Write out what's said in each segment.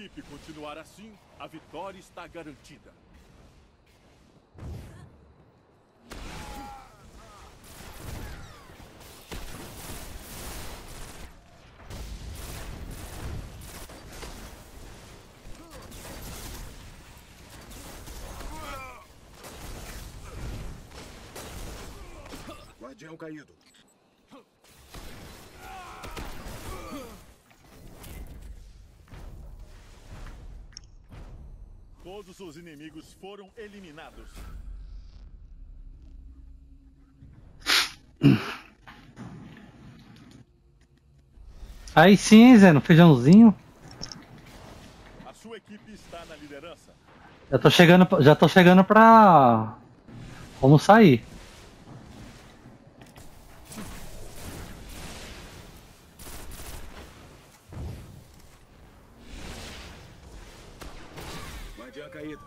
equipe continuar assim, a vitória está garantida. Guardião caído. Todos os inimigos foram eliminados. Aí sim, Zé, no feijãozinho. A sua equipe está na liderança. Já tô chegando, já tô chegando pra. Vamos sair. Guardião caído.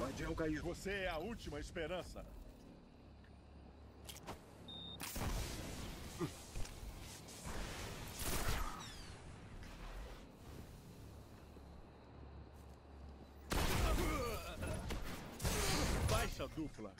Guardião caído. Você é a última esperança. Baixa dupla.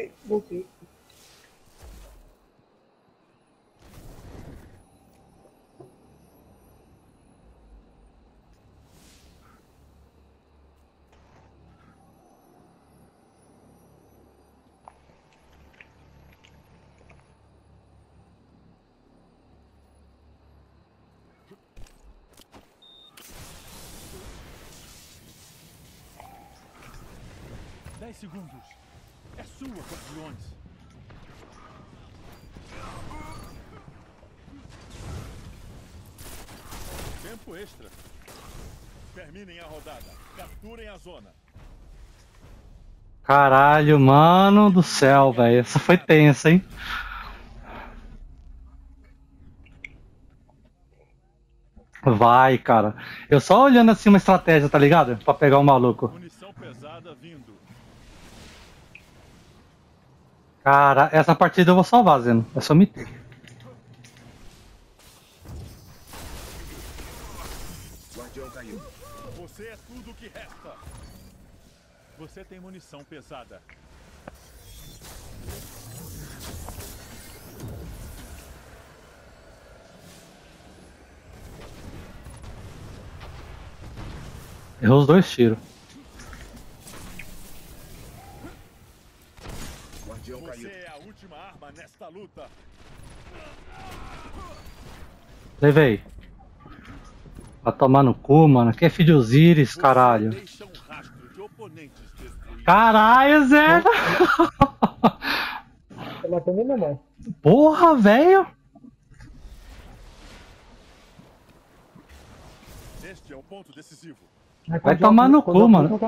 Voltei, voltei. Dez segundos. É sua, Guardiões. Tempo extra. Terminem a rodada. Capturem a zona. Caralho, mano do céu, velho. Essa foi tensa, hein? Vai, cara. Eu só olhando assim uma estratégia, tá ligado? Pra pegar o maluco. Munição pesada vindo. Cara, essa partida eu vou salvar, Zeno. É só me ter. Guardião caído. Você é tudo o que resta. Você tem munição pesada. Errou os dois tiros. Guardião Você caído. é a última arma nesta luta. Levei. Vai tomar no cu, mano. Aqui é filho de Osiris, caralho. Caralho, Zé. Tá matando minha mão. Porra, velho. Este é o ponto decisivo. Vai tomar no cu, mano.